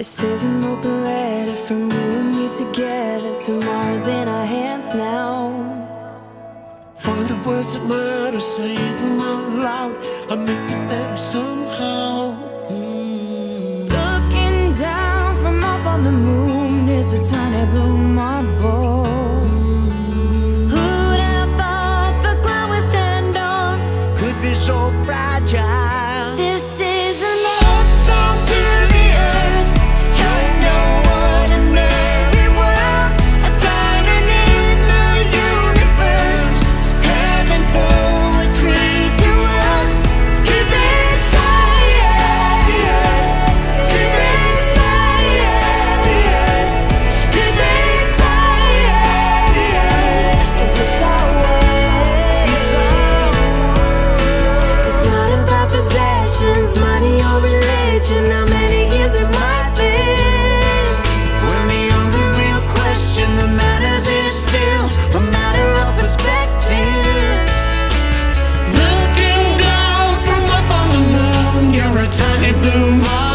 This is an open letter from you and me together. Tomorrow's in our hands now. Find the words that matter, say them out loud. I'll make it better somehow. Mm. Looking down from up on the moon is a tiny blue marble. early bloom.